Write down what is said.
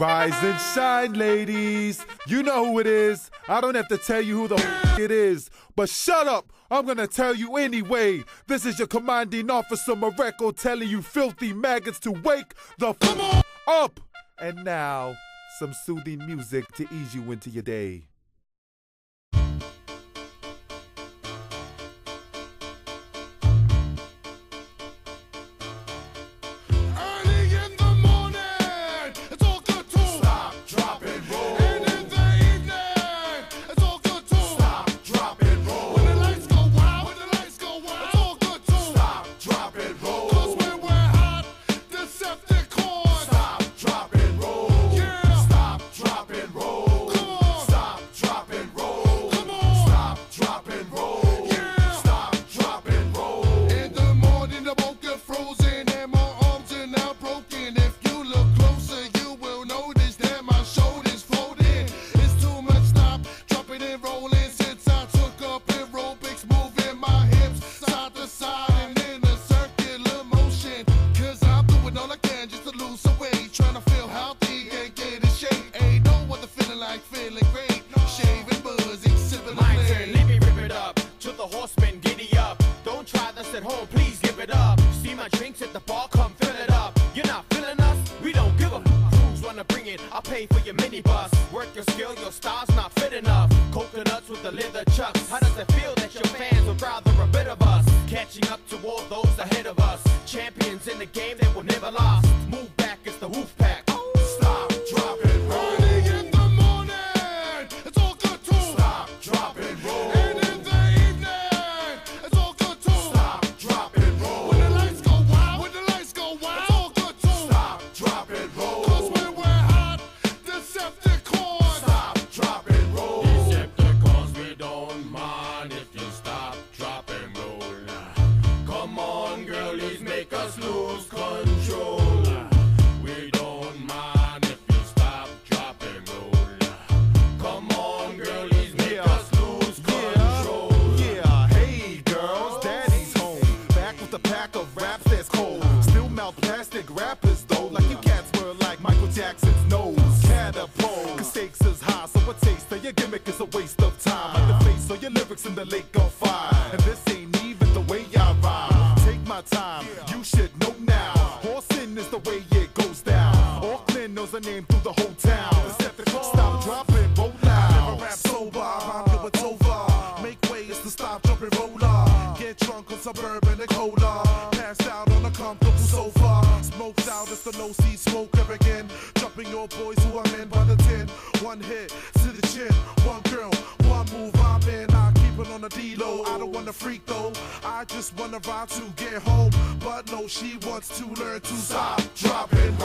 Rise and shine, ladies. You know who it is. I don't have to tell you who the it is. But shut up. I'm gonna tell you anyway. This is your commanding officer Mareko telling you filthy maggots to wake the f- up. And now, some soothing music to ease you into your day. At home, please give it up. See my drinks at the bar, come fill it up. You're not feeling us? We don't give a who's wanna bring it. I'll pay for your minibus. Work your skill, your style's not fit enough. Coconuts with the leather chucks. How does it feel that your fans would rather a bit of us? Catching up to all those ahead of us. Champions in the game that will never last. Move back, high, so a taste of your gimmick is a waste of time. Like the face of your lyrics in the lake of fire. And this ain't even the way I rhyme. Take my time, you should know now. Horsing is the way it goes down. Auckland knows the name through the whole town. Stop, dropping, roll loud. rap sober, I rhyme till it's over. The smoker again. Dropping your boys who I'm in by the 10. One hit to the chin, one girl, one move, I'm in. I keep it on the D-low. I don't wanna freak though. I just wanna ride to get home. But no, she wants to learn to stop, drop, and